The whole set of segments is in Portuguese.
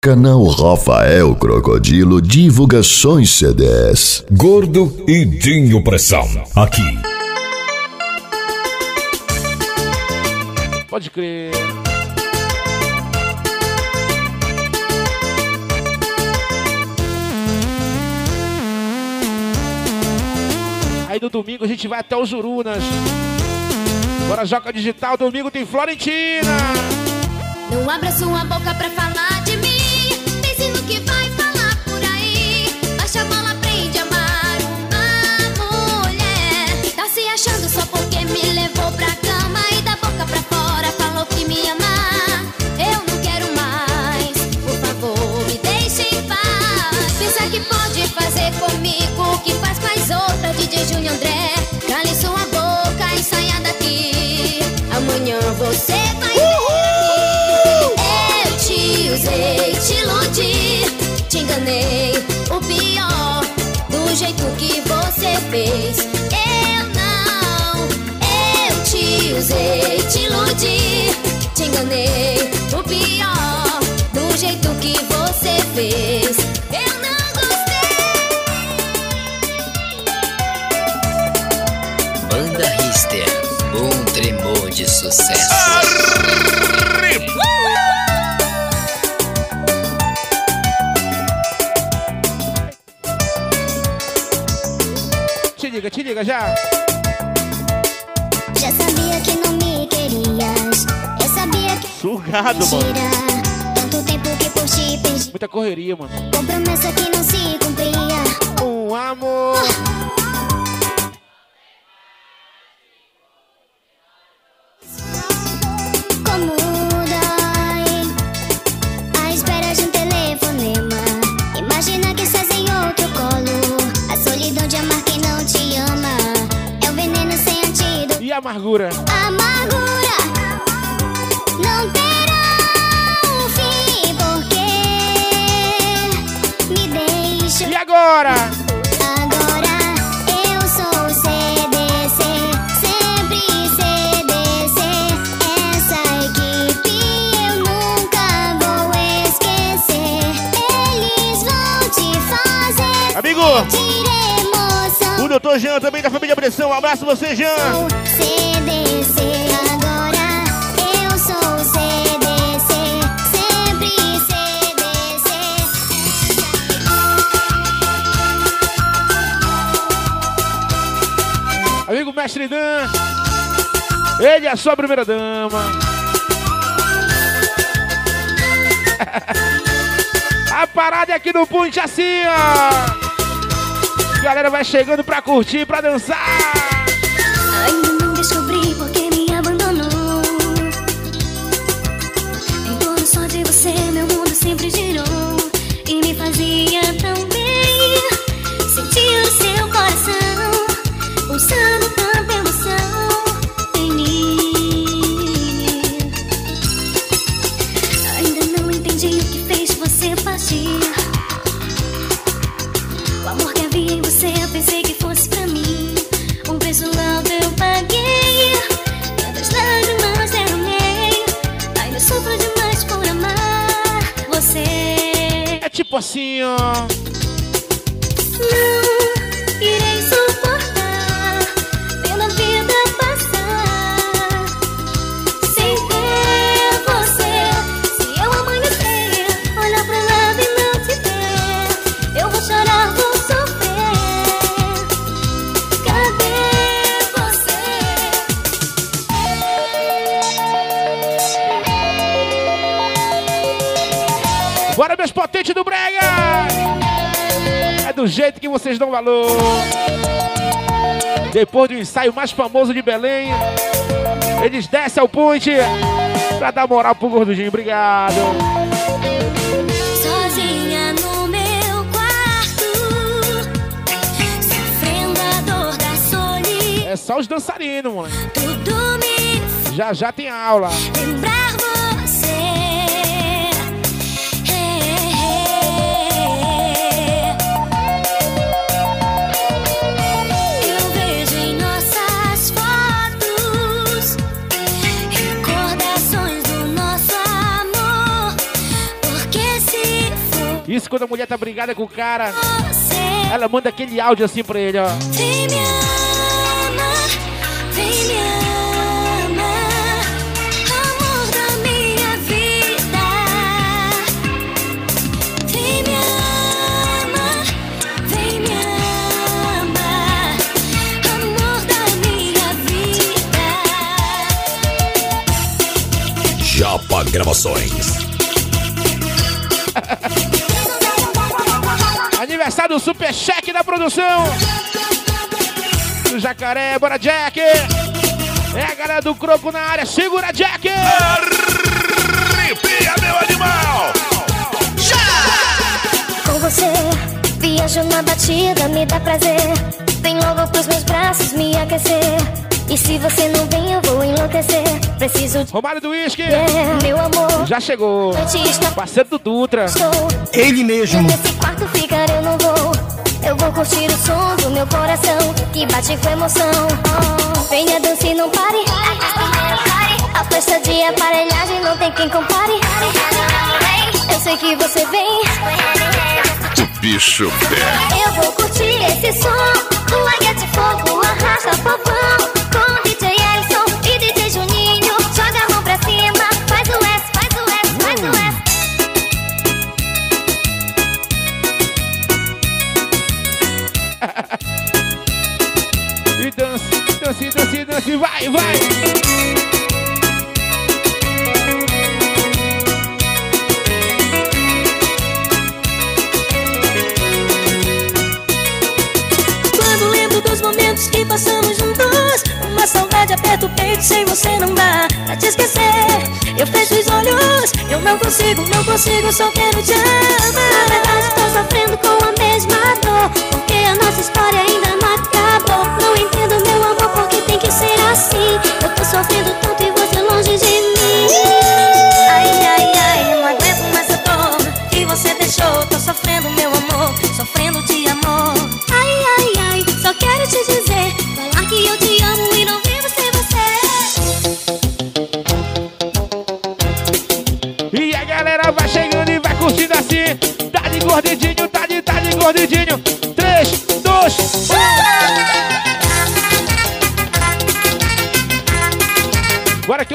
Canal Rafael Crocodilo Divulgações CDs. Gordo e Dinho Pressão. Aqui. Pode crer. Aí no domingo a gente vai até os Urunas. Bora Joca Digital, domingo tem Florentina. Não abra sua boca pra falar jeito que você fez. Te iludi, te enganei. O pior, do jeito que você fez. Eu não gostei. Banda Rister, um tremor de sucesso. Te liga, te liga. Já que Sugado, mano. mentira. Tanto tempo que por ti perdi. Muita correria, mano. Promessa que não se cumpria. Um amor. Como dói a espera de um telefonema. Imagina que estás em outro colo. A solidão de amar quem não te ama. É o veneno sem antídoto. E a amargura? Amargura agora? Agora eu sou CDC, sempre CDC. Essa equipe eu nunca vou esquecer. Eles vão te fazer Amigo, sentir emoção. o doutor Jean também da família Pressão. Um abraço você, Jean. Mestre Dan. Ele é a sua primeira dama. A parada é aqui no Punch assim, ó. Galera vai chegando pra curtir, pra dançar. Assim, ó. Jeito que vocês dão valor. Depois do ensaio mais famoso de Belém, eles descem ao ponte pra dar moral pro gordinho. Obrigado. Sozinha no meu quarto, sofrendo a dor da solidão. É só os dançarinos, me Já já tem aula. lembrar Isso quando a mulher tá brigada com o cara, ela manda aquele áudio assim pra ele, ó. vem me ama, vem me ama, amor da minha vida. Vem me ama, vem me ama, amor da minha vida. Japa Gravações. Aniversário do Super Cheque da produção. Do Jacaré, bora Jack. É a galera do Croco na área, segura Jack. Arrepia, meu animal! Com você, viajo na batida, me dá prazer. Vem logo pros meus braços me aquecer. E se você não vem, eu vou enlouquecer. Preciso de Romário do Whisky. é, meu amor. Já chegou. Artista, Parceiro do Dutra. estou. Ele mesmo. Nesse quarto ficar eu não vou. Eu vou curtir o som do meu coração que bate com emoção. Oh, venha dança e não pare. A festa de aparelhagem não tem quem compare. Eu sei que você vem. Bicho pé. Eu vou curtir esse som. O águia de fogo arrasta povão. Vai, vai. Quando lembro dos momentos que passamos juntos Uma saudade aperta o peito, sem você não dá pra te esquecer. Eu fecho os olhos, eu não consigo, não consigo, só quero te amar. Na verdade tô sofrendo com a mesma dor Porque a nossa história ainda não acabou. Não entendo meu amor porque que ser assim? Eu tô sofrendo tanto e você longe de mim. Ai, ai, ai, não aguento mais essa dor Que você deixou, tô sofrendo meu amor Sofrendo de amor. Ai, ai, ai, só quero te dizer Falar que eu te amo e não vivo sem você. E a galera vai chegando e vai curtindo assim. Tá de gordidinho, tá de, tá de gordidinho.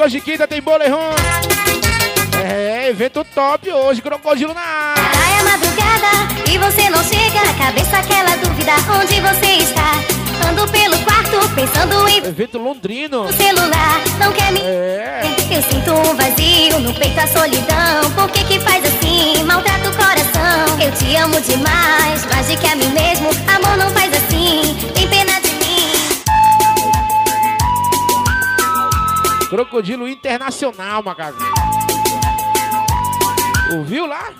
Hoje quinta tem boleirão. É, evento top hoje, crocodilo na área. Já é madrugada e você não chega Cabeça aquela dúvida, onde você está? Ando pelo quarto pensando em Evento londrino. celular Não quer me... É. Eu sinto um vazio no peito, a solidão Por que que faz assim? Maltrata o coração Eu te amo demais, Crocodilo internacional, macaco. Ouviu lá?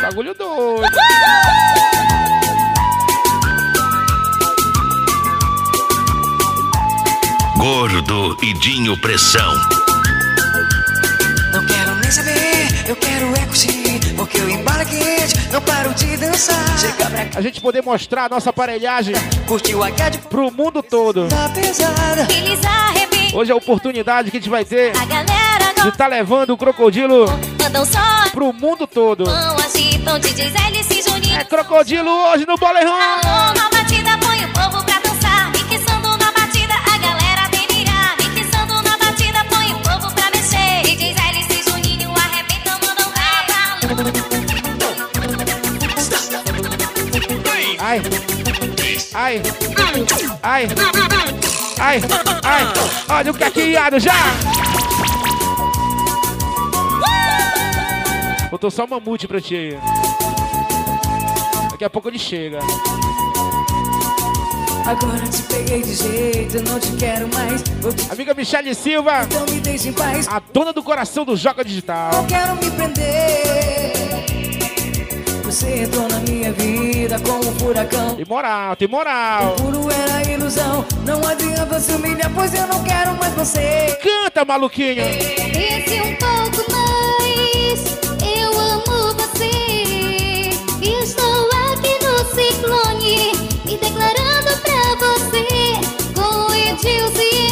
Bagulho doido. Gordo e Dinho Pressão. Não quero nem saber, eu quero é curtir. Porque o embalo quente, não paro de dançar. Chega pra A gente poder mostrar a nossa aparelhagem curtir o H de pro mundo todo. tá pesada. Eles arrepiam Hoje é a oportunidade que a gente vai ter A galera de não estar levando o crocodilo só pro mundo todo. Juninho É crocodilo hoje no boleirão. Alô, na batida põe o povo pra dançar Mixando na batida a galera delirar Mixando na batida põe o povo pra mexer Alice e Juninho arrebentam, mandam ver Ai. Ai. Ai. Ai. Ai. Olha o caqueado já. Botou só uma mamute pra ti aí. Daqui a pouco ele chega. Agora te peguei de jeito, não te quero mais. Te Amiga Michele Silva, então me deixe em paz. a dona do coração do Joga Digital. Não quero me prender. Você entrou na minha vida como um furacão. Tem moral, tem moral. Puro era ilusão. Não adianta se humilhar, pois eu não quero mais você. Canta, maluquinho. Desce um pouco mais Eu amo você Estou aqui no ciclone Me declarando pra você Com Edilson e Edilson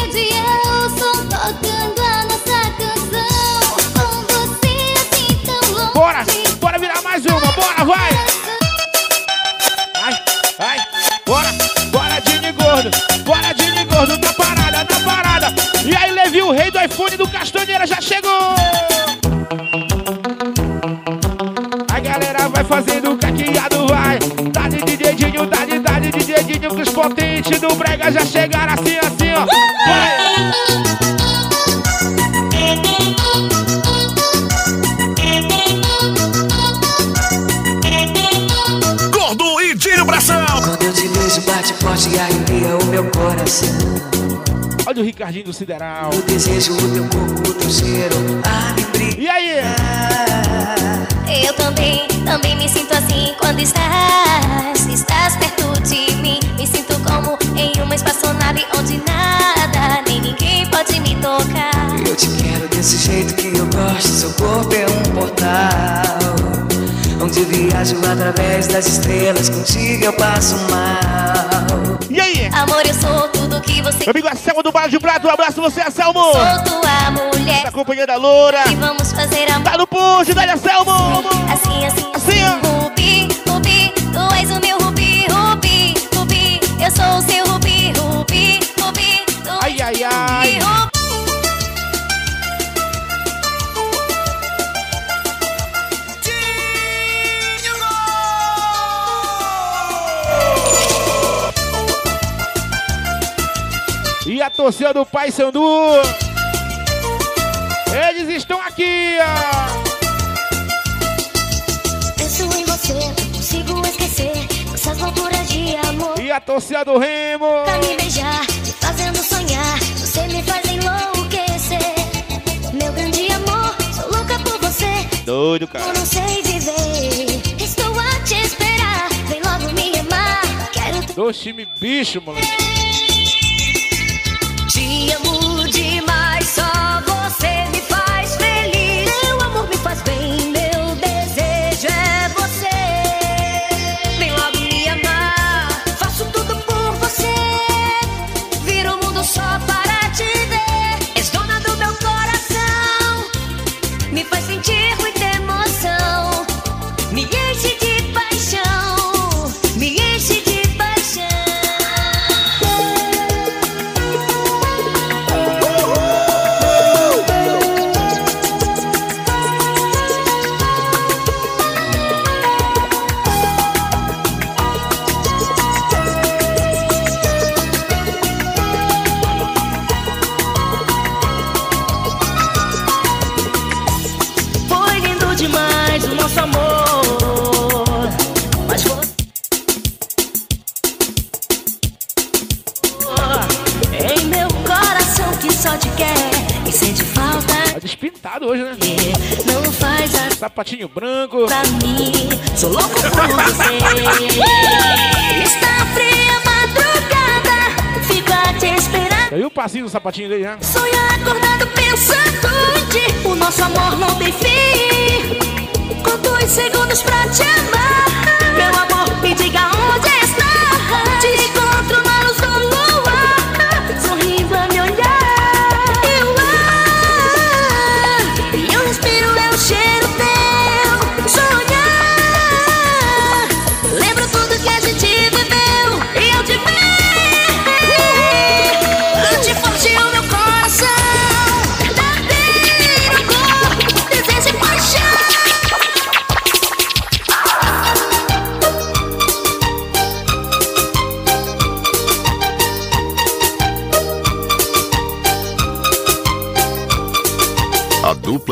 vai! Ai, ai, bora, bora, Dini Gordo, bora, Dini Gordo, na parada, na parada. E aí, Levi, o rei do iPhone do Castanheira já chegou! A galera vai fazendo caqueado, vai. Tá de DJ Dinho, tá de, tá de DJ Dinho, que os potentes do Brega já chegaram assim, coração. Olha o Ricardinho do Sideral. Eu desejo o teu corpo, o teu cheiro, a me brilhar. E aí? Eu também, também me sinto assim quando estás Estás perto de mim Me sinto como em uma espaçonave Onde nada, nem ninguém pode me tocar Eu te quero desse jeito que eu gosto. Seu corpo é um portal. Onde eu viajo através das estrelas. Contigo eu passo mal. Amor, eu sou tudo que você Meu amigo Anselmo do Bar de Prato, um abraço você, Anselmo! Sou tua mulher Tá companhia da Loura. E vamos fazer amor Tá no push, dá Anselmo! Assim, assim, Assim, ó. Rubi, Rubi, tu és o meu Rubi, Rubi, Rubi Eu sou o seu Rubi, torcida do Pai Sandu. Eles estão aqui, ó. Penso em você, não consigo esquecer Essas loucuras de amor E a torcida do Remo. Pra me beijar, me fazendo sonhar Você me faz enlouquecer Meu grande amor, sou louca por você Doido, Eu cara. não sei viver Estou a te esperar Vem logo me amar Quero Dois time bicho, moleque. Sapatinho dele, né? Sonhar acordado pensando em ti. O nosso amor não tem fim.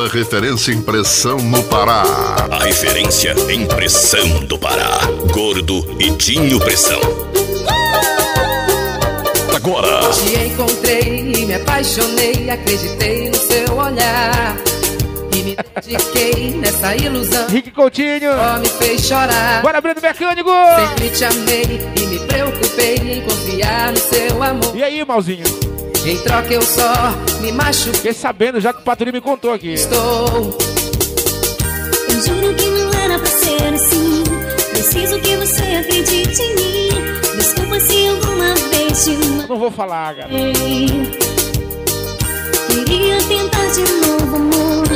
Referência impressão no Pará. A referência em pressão do Pará. Gordo e Dinho Pressão. Agora, Te encontrei e me apaixonei, acreditei no seu olhar. E me dediquei nessa ilusão. Rick Coutinho. Só me fez chorar. Bora, Breno Mecânico. Sempre te amei e me preocupei em confiar no seu amor. E aí, malzinho? Em troca eu só me machuquei. Fiquei sabendo já que o Paturi me contou aqui. Estou Eu juro que não era pra ser assim Preciso que você acredite em mim Desculpa se alguma vez te Não vou falar, cara. matei Queria tentar de novo, amor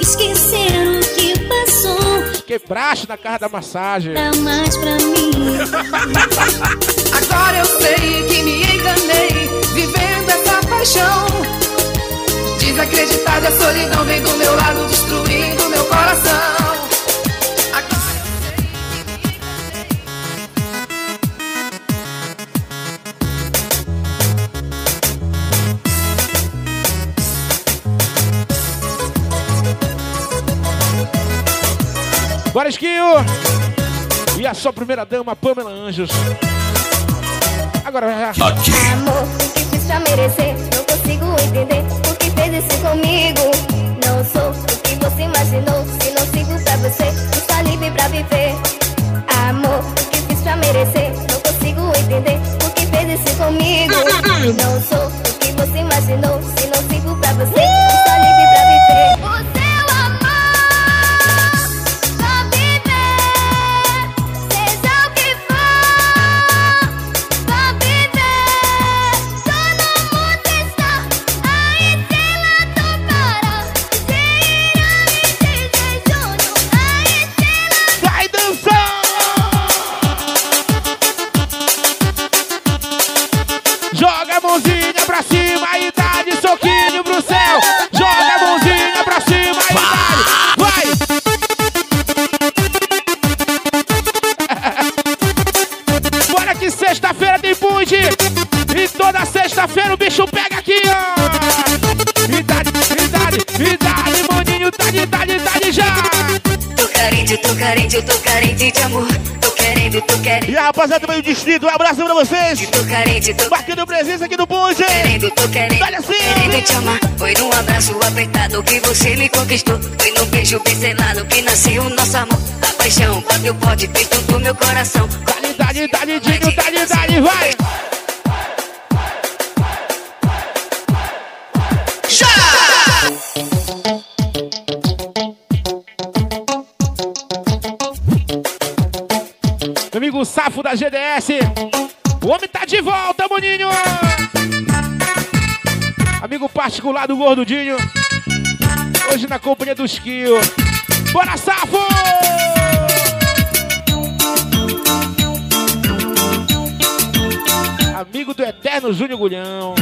esquecer o que passou Fiquei praxe na casa da massagem. Dá mais pra mim. Agora eu sei que me enganei, essa paixão. Desacreditada, a solidão vem do meu lado, destruindo meu coração. Bora! E a sua primeira dama, Pamela Anjos. Agora já. Aqui, Amor, o que fiz pra merecer? Não consigo entender o que fez isso comigo. Não sou o que você imaginou. Se não sigo pra você, estou livre pra viver. Amor, o que fiz pra merecer? Não consigo entender o que fez isso comigo. Não sou do meio distrito, um abraço pra vocês! tô carente, tô Marcando presença aqui no punch! querendo, tô querendo, Olha assim. querendo te amar. Foi num abraço apertado que você me conquistou. Foi num beijo pincelado que nasceu o nosso amor. A paixão bateu forte, fez tudo meu coração. Dali, Dinho, dali, dali, vai! GDS. O homem tá de volta, maninho! Amigo particular do Gordudinho. Hoje na companhia dos Kill. Bora, Safo! Amigo do Eterno Júnior Gulhão.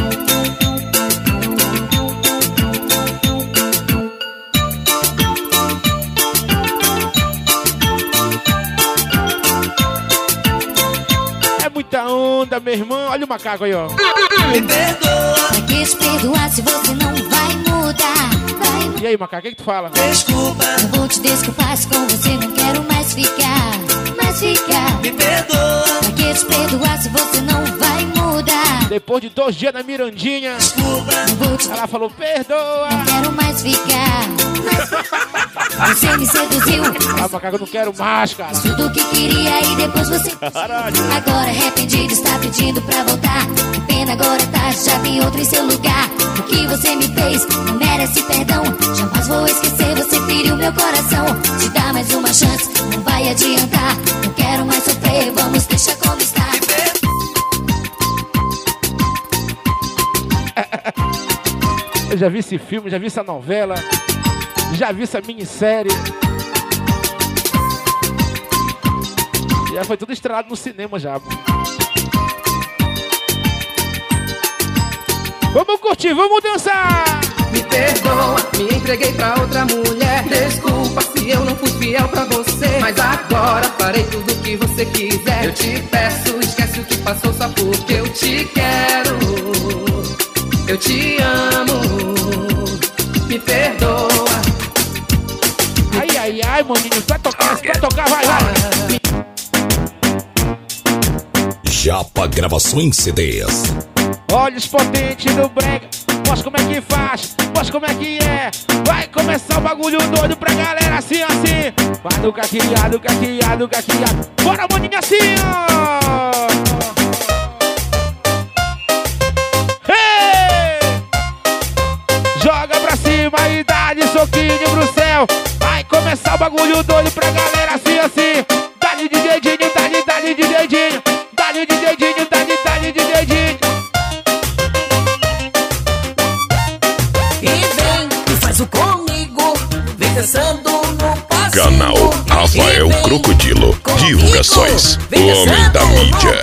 Muita onda, meu irmão. Olha o macaco aí, ó. Pra que te perdoar se você não vai mudar? Vai E aí, macaco, o que, que tu fala? Não vou te desculpar se com você não quero mais ficar. Ficar. Me perdoa, Pra que te perdoar se você não vai mudar? Depois de dois dias na Mirandinha, te ela falou: perdoa. não quero mais ficar. Você me seduziu, Ah, macaco, eu não quero mais, cara. tudo que queria e depois você. Agora arrependido está pedindo pra voltar. Que pena agora tarde, já tem outro em seu lugar. O que você me fez não merece perdão. Jamais vou esquecer, você feriu meu coração. Te dá mais uma chance, não vai adiantar. Não quero mais sofrer, vamos deixar como está. Eu já vi esse filme, já vi essa novela, já vi essa minissérie. Já foi tudo estrelado no cinema já. Vamos curtir, vamos dançar! me perdoa, me entreguei pra outra mulher. Desculpa se eu não fui fiel pra você. Mas agora farei tudo o que você quiser. Eu te peço, esquece o que passou só porque eu te quero. Eu te amo, me perdoa. Ai, ai, ai, maninho, vai tocar, vai tocar, vai, vai! Japa Gravações CDs. Olhos potentes do brega, mostra como é que faz, mostra como é que é. Vai começar o bagulho doido pra galera assim, assim. Vai do caqueado, caqueado, caqueado. Bora, maninho, assim, ó! Joga pra cima e dá soquinho pro céu. Vai começar o bagulho doido pra galera assim, assim. Canal Havaiana. Crocodilo. Divulgações. O homem da mídia.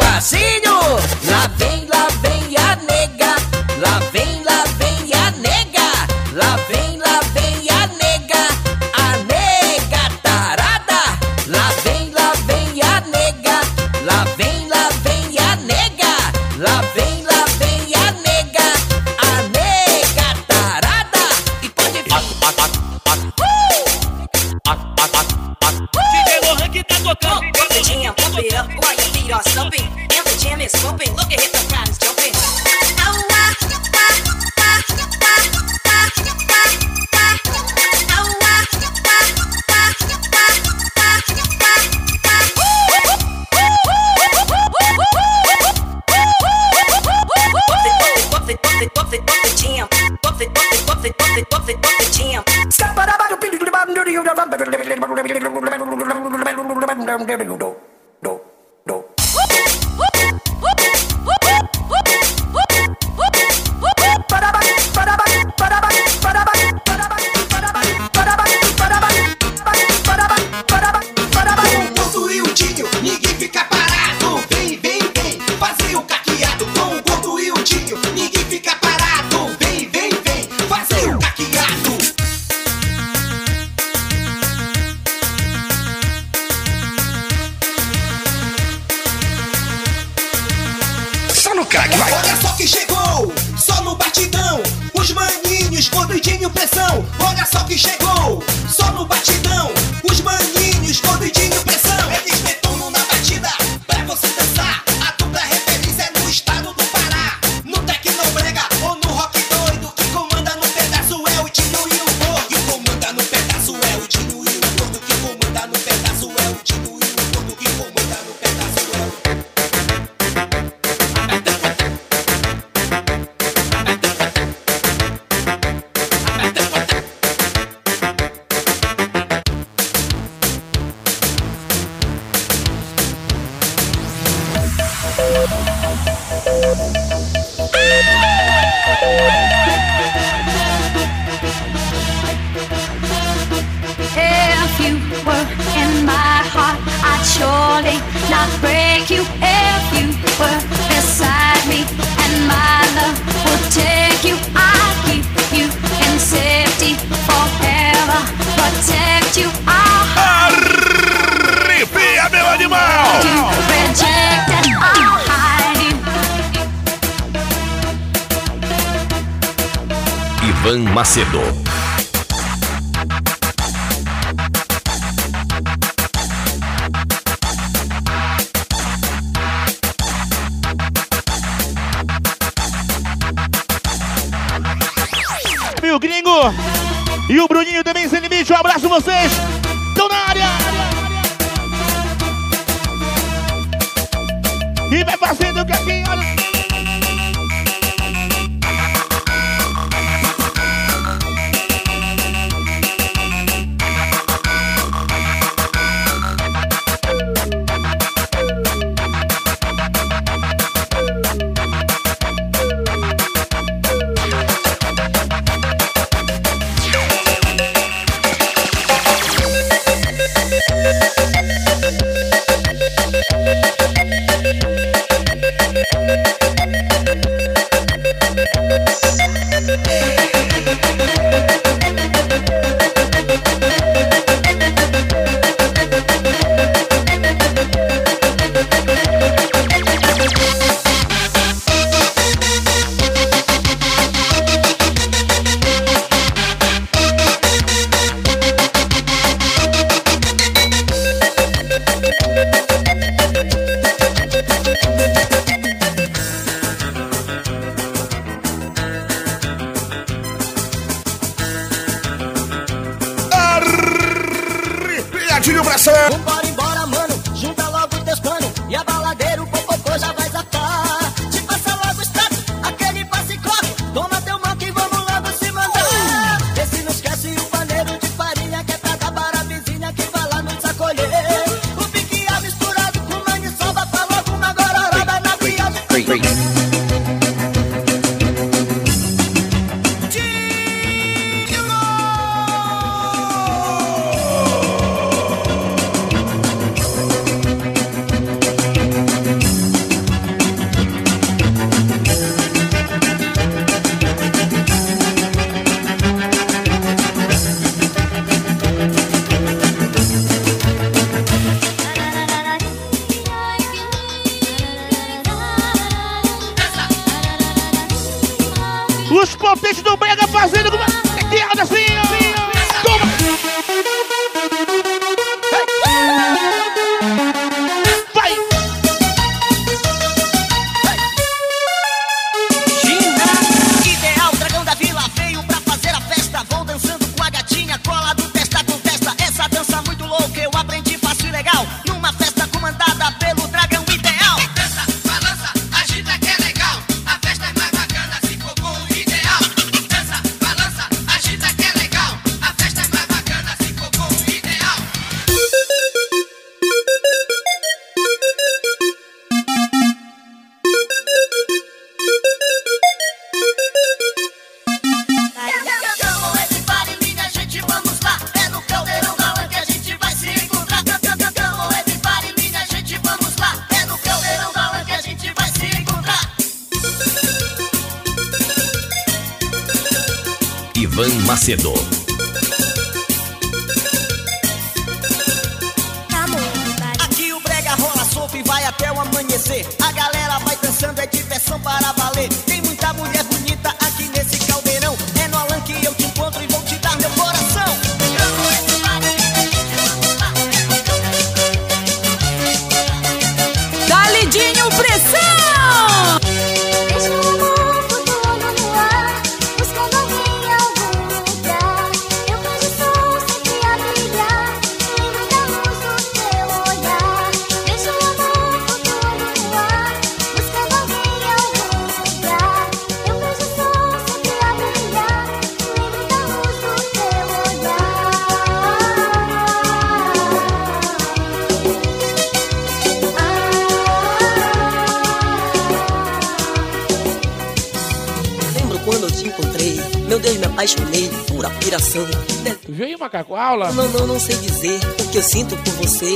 sinto por você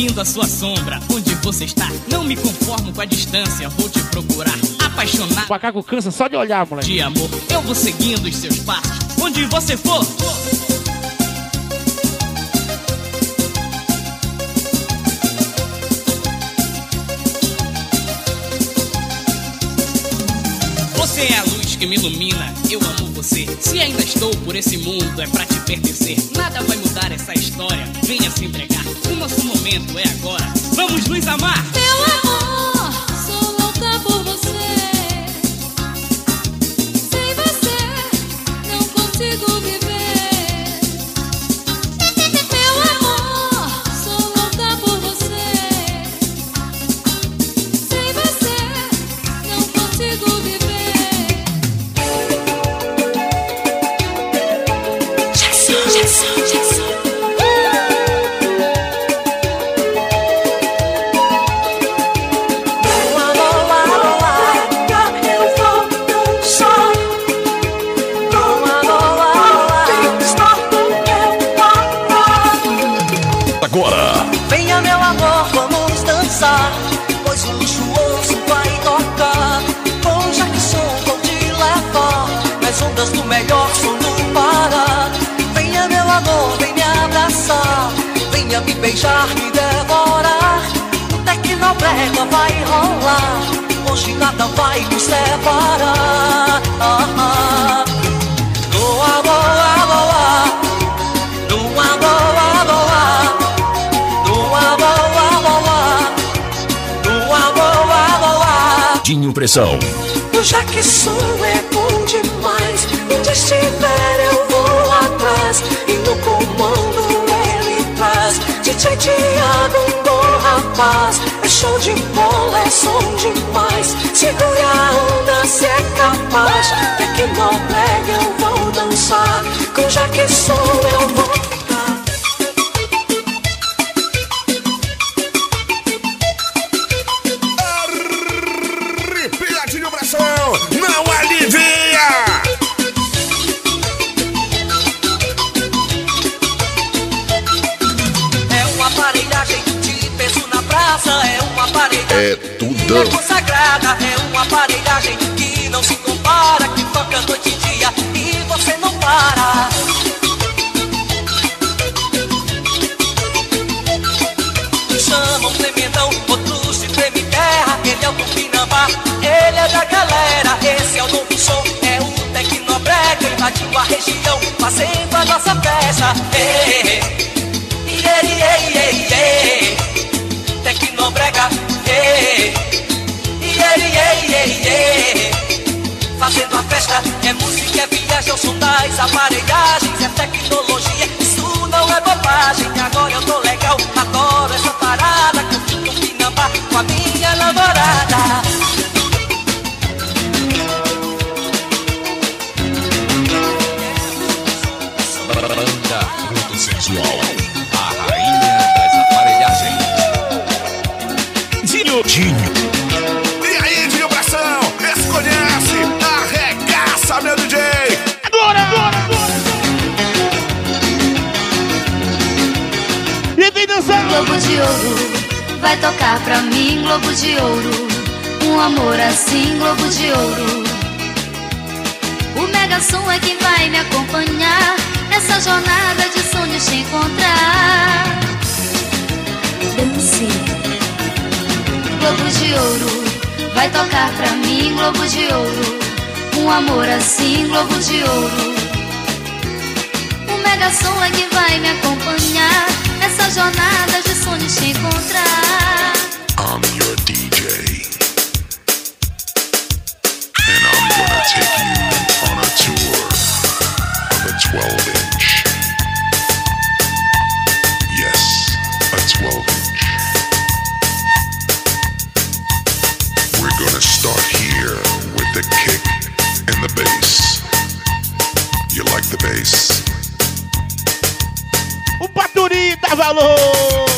seguindo a sua sombra. Onde você está? Não me conformo com a distância, vou te procurar. Apaixonado. O macaco cansa só de olhar, moleque. De amor, eu vou seguindo os seus passos. Onde você for. Você é a luz que me ilumina. Eu você. Se ainda estou por esse mundo, é pra te pertencer. Nada vai mudar essa história. Venha se entregar. O nosso momento é agora. Vamos nos amar. Meu amor. Pressão. Já que sou é bom demais, onde estiver eu vou atrás, e no comando ele traz, é DJ Tiago, um bom rapaz, é show de bola, é som demais, segura a onda se é capaz, é que não pega eu vou dançar, com já que sou eu vou tudão. consagrada é uma aparelhagem que não se compara, que toca noite e dia e você não para. Chamam tremendão, outros de treme terra, ele é o Tupinambá, ele é da galera, esse é o novo som, é o Tecnobrega, invadiu a região, fazendo a nossa festa. Ei, ei, festa, é música, é viagem, é o som das aparelhagens, é tecnologia, isso não é bobagem. Vem dançar! Globo de ouro, vai tocar pra mim, Globo de ouro. Um amor assim, Globo de ouro. O Mega Som é quem vai me acompanhar nessa jornada de sonhos te encontrar. Dance. Globo de ouro, vai tocar pra mim, Globo de ouro. Um amor assim, Globo de ouro. O Mega Som é quem vai me acompanhar nessa jornada de sonhos te encontrar. I'm your DJ. Paturi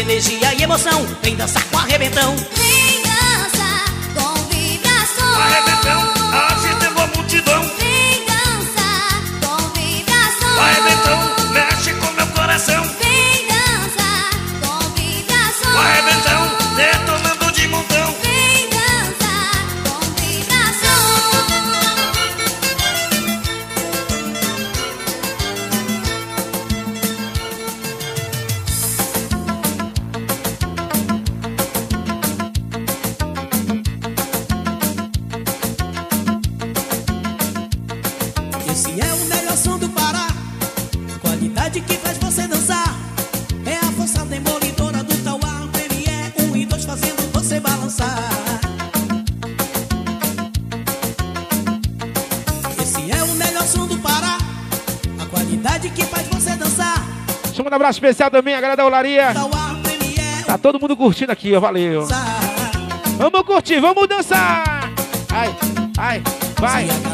Energia e emoção, vem dançar com arrebentão. Especial também, a galera da Olaria. Tá todo mundo curtindo aqui, ó. Valeu. Vamos curtir, vamos dançar. Ai, ai, vai.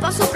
Pra vocês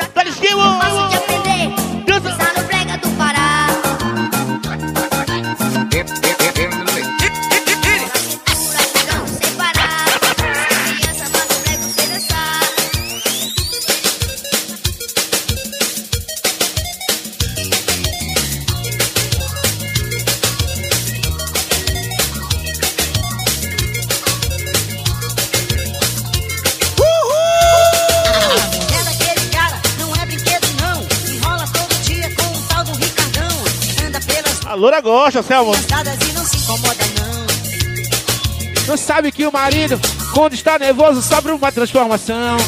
loura gosta, e não se incomoda não Não sabe que o marido, quando está nervoso, sofre uma transformação.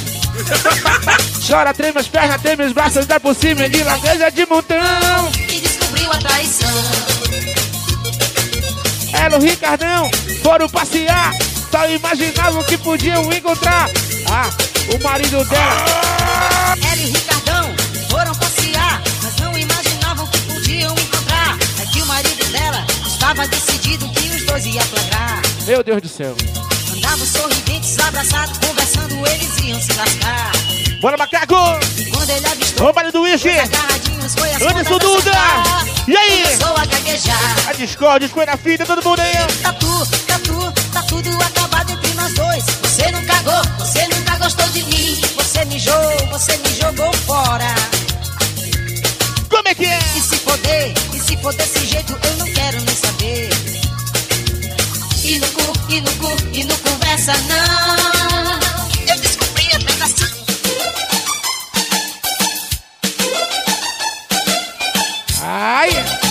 Chora, treme as pernas, treme os braços, dá por cima de lagueja de montão. E descobriu a traição Ela e o Ricardão foram passear, só imaginavam que podiam encontrar. Ah, o marido dela. Ela e Ricardão dela estava decidido que os dois iam flagrar Meu Deus do céu. Andavam sorridentes, abraçados, conversando, eles iam se lascar Bora, macaco! Quando ele avistou Mário do foi as Anderson Duda! E aí? Começou a gaguejar A Discord, escolha a fita, todo mundo aí. Tá tu, tá tá tudo acabado entre nós dois. Você não cagou, você nunca gostou de mim. Você mijou, você me jogou fora. Como é que é? E se foder, for desse jeito, eu não quero nem saber. E no cu, e no cu, e no conversa não. Eu descobri a pegação. Ai!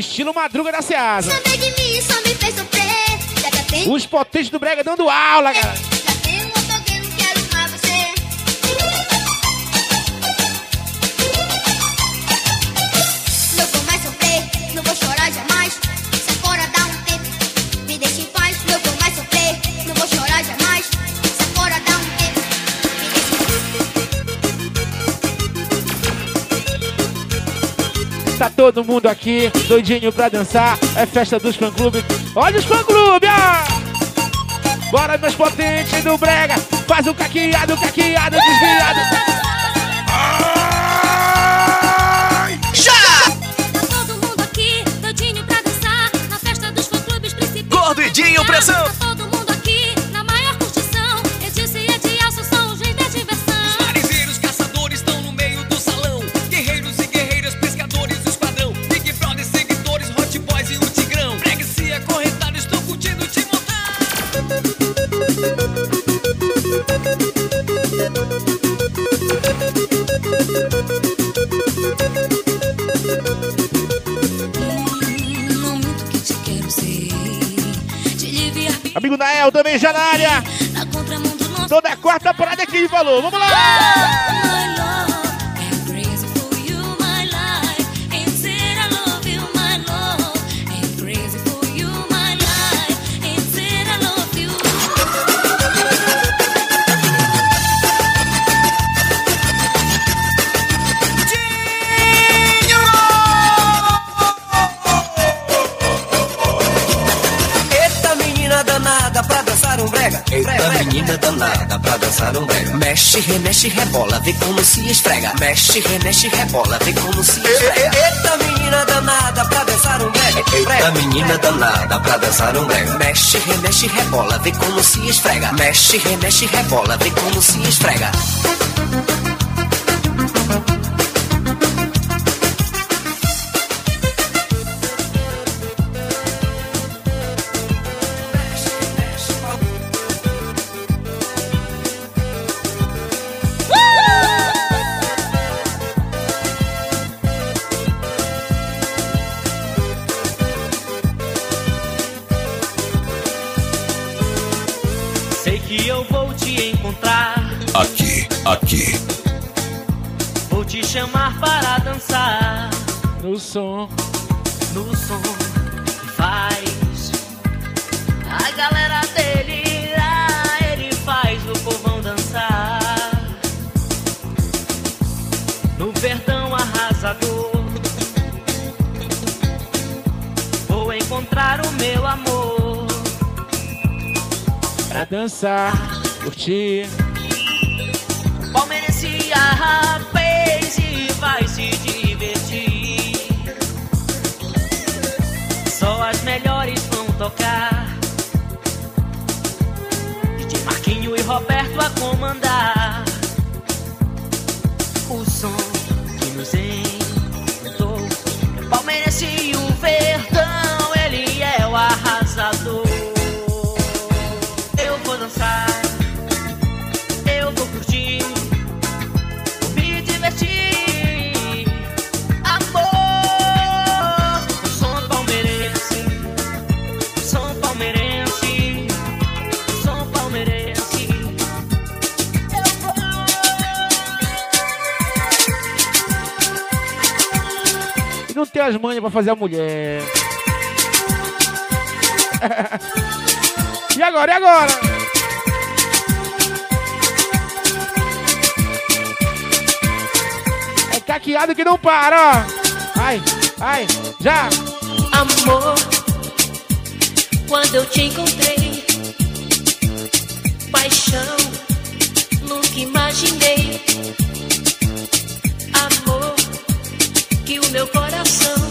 Estilo Madruga da mim tenho Os potentes do Brega dando aula, galera. Tá todo mundo aqui, doidinho pra dançar. É festa dos fã-clubes. Olha os fã-clubes, ó! Bora, meus potentes do Brega. Faz o caqueado, caqueado, desviado. Todo mundo aqui, doidinho pra dançar. Na festa dos fã-clubes principais. Gordo e Dinho Pressão. Também já na área. Toda quarta parada aqui falou. Vamos lá! Danada pra dançar um brega. Mexe, remexe, rebola, vê como se esfrega. Mexe, remexe, rebola, vê como se esfrega. Eita menina danada pra dançar um brega. Eita menina danada pra dançar um brega. Mexe, remexe, rebola, vê como se esfrega. Mexe, remexe, rebola, vê como se esfrega. Som, no som que faz a galera dele, ah, ele faz o povão dançar. No verdão arrasador, vou encontrar o meu amor. pra dançar, curtir. Comandar. E não tem as manhas pra fazer a mulher. e agora, e agora? É caqueado que não para, ó. Ai, ai, já. Amor, quando eu te encontrei, paixão, nunca imaginei. Amor, o meu coração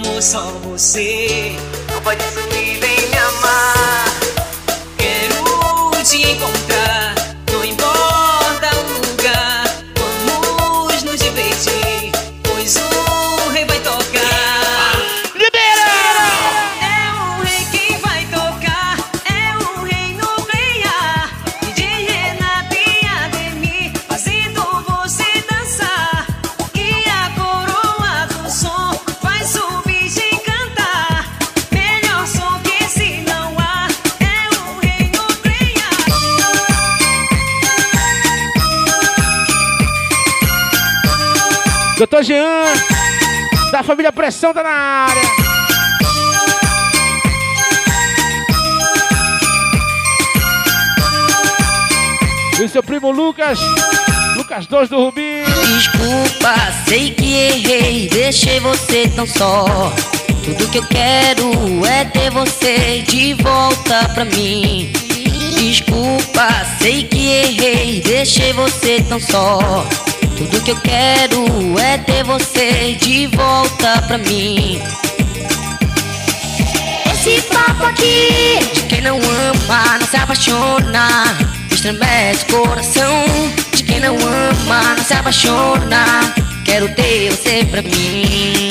amo só você. Companhia Pressão, tá na área. E seu primo Lucas, Lucas 2 do Rubi. Desculpa, sei que errei, deixei você tão só. Tudo que eu quero é ter você de volta pra mim. Desculpa, sei que errei, deixei você tão só. Tudo que eu quero é ter você de volta pra mim. Esse papo aqui de quem não ama, não se apaixona. Estremece o coração de quem não ama, não se apaixona. Quero ter você pra mim.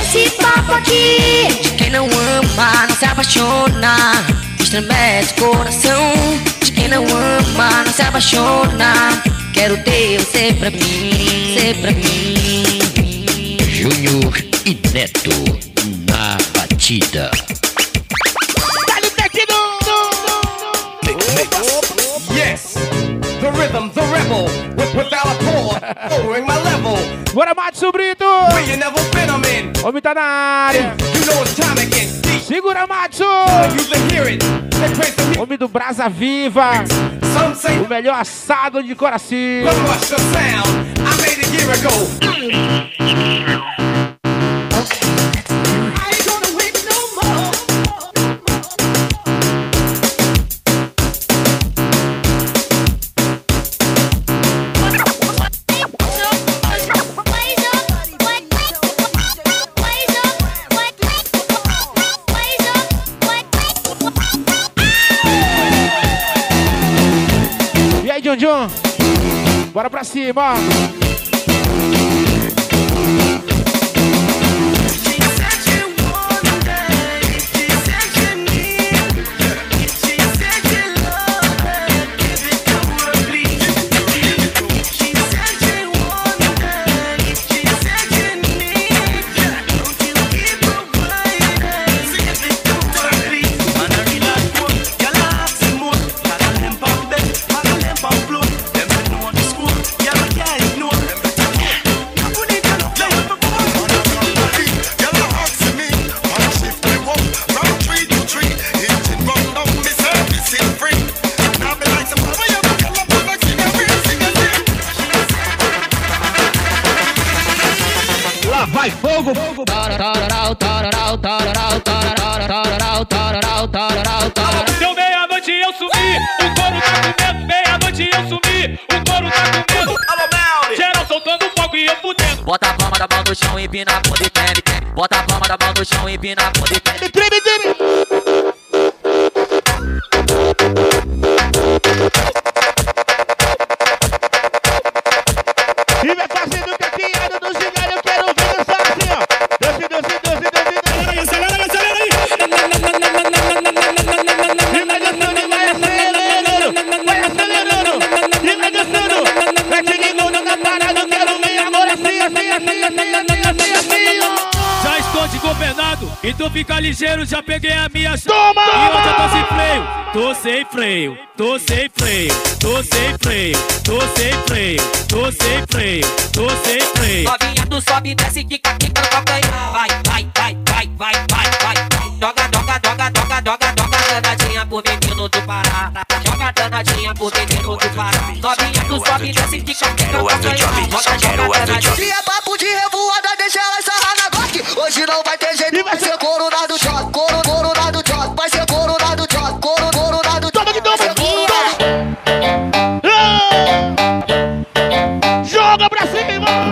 Esse papo aqui de quem não ama, não se apaixona. Estremece o coração quem não ama, não se apaixona. Quero ter você pra mim, você pra mim. Júnior e Neto na batida. Rhythm, the rebel, with, without a pause, lowering my level. Bora, Brito! Where you never been, I'm in. Homem tá na área. You know it's time deep. Segura! You can hear it. Music. Homem do Brasa Viva. O melhor assado de Coraci. I made a year ago. John? Bora pra cima,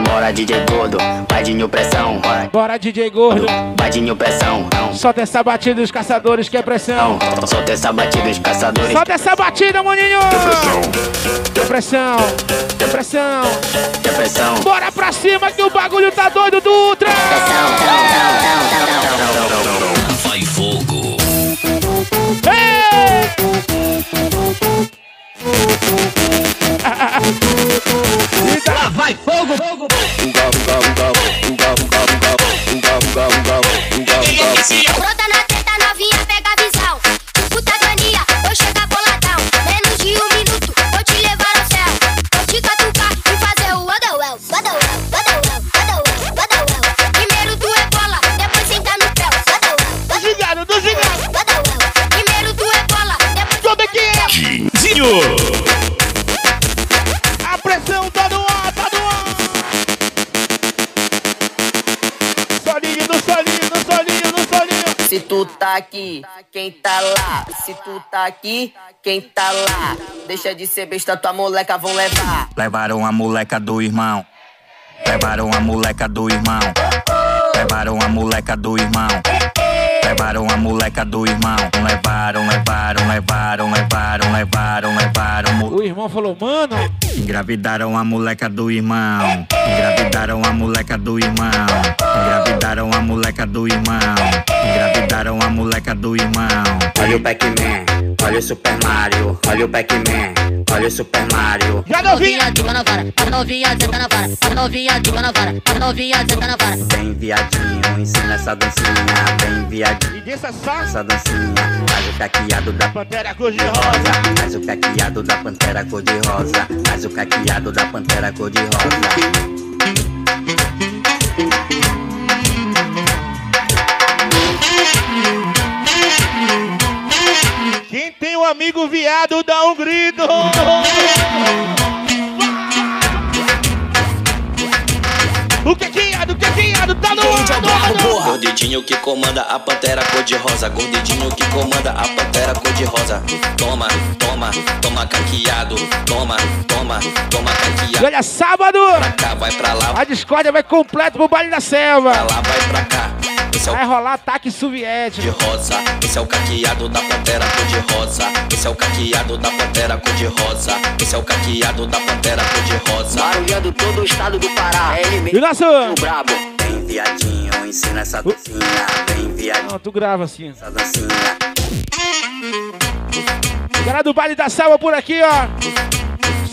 Bora DJ Gordo, Badinho pressão. Bora, DJ Gordo. Badinho pressão. Solta essa batida dos caçadores que é pressão. Solta essa batida dos caçadores. Solta essa batida, maninho! Depressão. Depressão. Depressão. Bora pra cima que o bagulho tá doido do Ultra! Vai fogo. Lá vai fogo! Brota na teta novinha, Dinho. A pressão tá no ar, tá no ar. Solinho, no solinho, no solinho, no solinho. Se tu tá aqui, quem tá lá? Se tu tá aqui, quem tá lá? Deixa de ser besta, tua moleca vão levar. Levaram a moleca do irmão. Levaram a moleca do irmão. Levaram a moleca do irmão. Levaram a moleca do irmão. Levaram, levaram, levaram, levaram, levaram, levaram. O irmão falou, mano. Engravidaram a moleca do irmão. Engravidaram a moleca do irmão. Engravidaram a moleca do irmão. Engravidaram a moleca do irmão. Olha o Pac-Man, olha o Super Mario. Olha o Pac-Man, olha o Super Mario. Já novinha. de na vara, a novinha senta na vara, a novinha de na vara, a novinha senta na vara. Vem viadinho, ensina essa dancinha. Vem viadinho, E dessa só. essa dancinha. Faz o caqueado da Pantera cor de rosa. Faz o caqueado da pantera cor de rosa. Faz o caqueado da pantera cor de rosa. Quem tem um amigo viado, dá um grito. O que que é? O que que é? Tá no ar. Gordidinho que comanda a pantera cor de rosa. Gordidinho que comanda a pantera cor de rosa. Toma, toma, toma caqueado. Toma, toma, toma E caqueado. olha, sábado, Pra cá, vai pra lá, a discórdia vai completo pro baile da selva. pra lá, vai pra cá. Esse é Vai o rolar ataque de soviético. rosa. Esse é o caqueado da pantera cor de rosa. Esse é o caqueado da pantera cor de rosa. Esse é o caqueado da pantera cor de rosa. Barulhando todo o estado do Pará. É ele E o nosso... o brabo. Vem viadinho, ensina essa dancinha. Vem viadinho, Não, tu grava assim. essa dancinha. Galera do baile da selva por aqui, ó.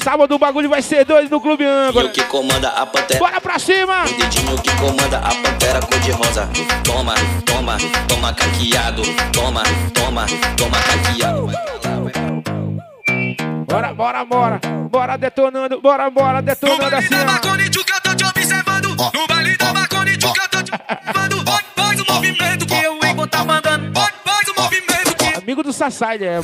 Sábado o bagulho vai ser doido no Clube E o Âncora. que comanda a pantera. Bora pra cima! Dedinho que comanda a pantera cor de rosa. Toma, toma, toma caqueado. Toma, toma, toma caqueado. Bora, bora, bora. Bora detonando, bora, bora detonando assim, ó. Maconite, que eu tô te observando. No baile da Maconite, que eu tô te observando. Faz- Faz o movimento que eu vou tá mandando. O Amigo do Sassai, ele é.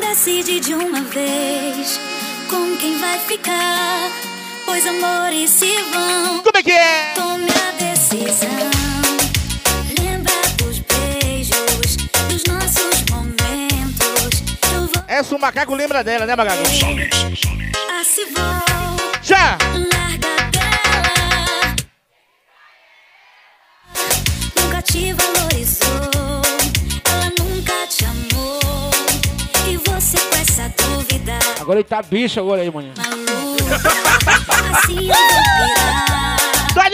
Decide de uma vez com quem vai ficar. Pois amores se vão. Como é que é? Tome a decisão. Lembra dos beijos, dos nossos momentos. Eu vou Essa o macaco lembra dela, né, macaco? a se vou. Já! Larga dela. Nunca te valorizou. Ela nunca te amou. E você com essa dúvida. Agora ele tá bicho agora aí, maninho. Assim eu vou pirar.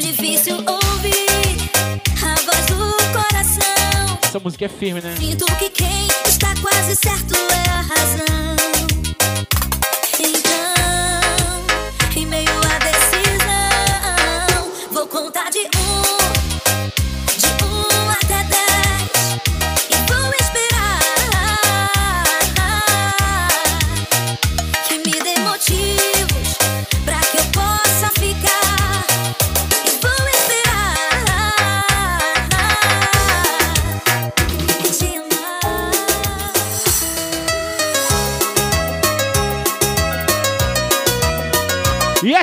Difícil ouvir a voz do coração. Essa música é firme, né? Sinto que quem está quase certo é a razão.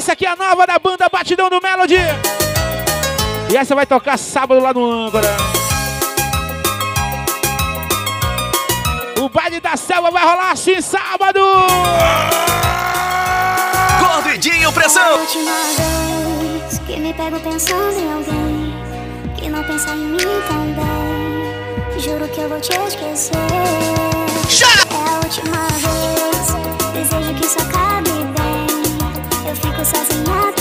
Essa aqui é a nova da banda Batidão do Melody. E essa vai tocar sábado lá no Âncora. O baile da selva vai rolar assim sábado. Gordo Dinho a Pressão. última vez que me pego pensando em alguém que não pensa em mim também. Juro que eu vou te esquecer. É a última vez. cosas en nada.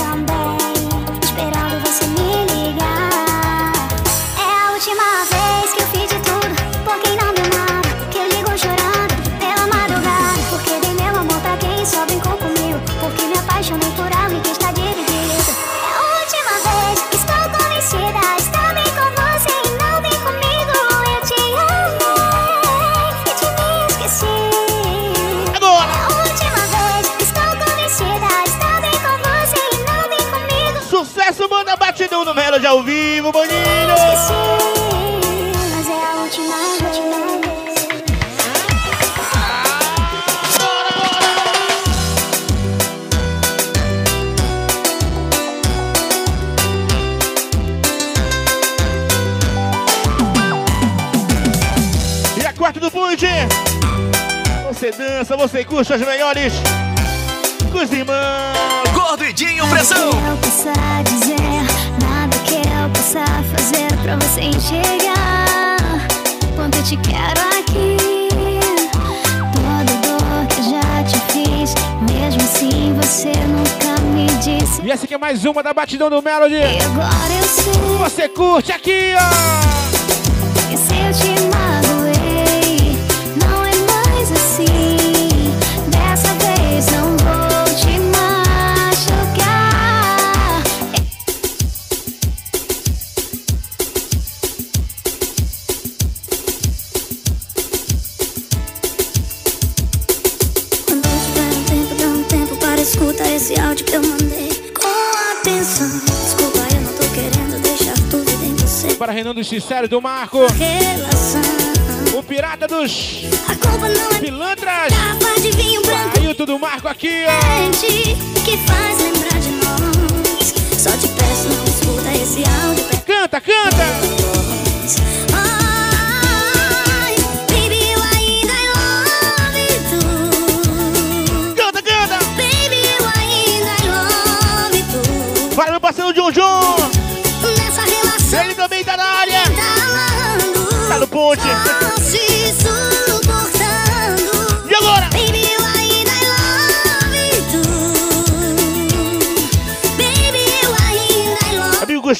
Curte as melhores. Com os irmãos. Gordo e Dinho Pressão. Nada que eu possa dizer, nada que eu possa fazer pra você enxergar quanto eu te quero aqui. Toda dor que eu já te fiz, mesmo assim você nunca me disse. E essa aqui é mais uma da Batidão do Melody. E agora eu sei Você curte aqui, ó. Sincero do Marco. O pirata dos é pilantras. garrafa de vinho branco Ailton do Marco aqui, ó. que faz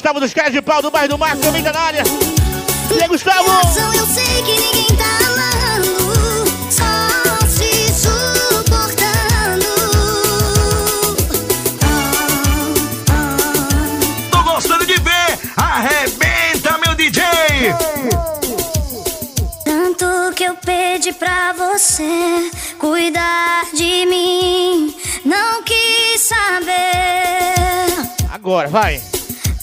Gustavo dos Caras de Pau do bairro do Marco também tá na área. E aí, Gustavo? Eu sei que ninguém tá amando. Só se suportando. Tô gostando de ver. Arrebenta, meu DJ. Tanto que eu pedi pra você cuidar de mim. Não quis saber. Agora, vai.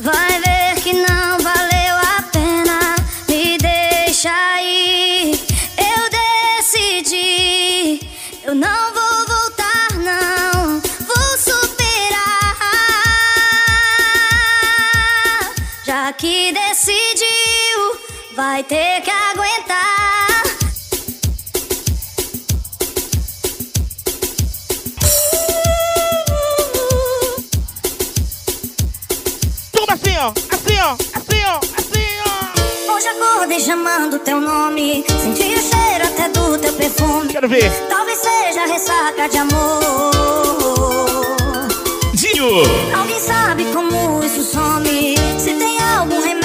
Vai ver que não valeu a pena. Me deixa ir. Eu decidi. Eu não vou voltar, não. Vou superar. Já que decidiu, vai ter que aguentar. Ó. Assim, ó. Hoje acordei chamando teu nome. Senti o cheiro até do teu perfume. Quero ver. Talvez seja ressaca de amor. Dinho. Alguém sabe como isso some? Se tem algum remédio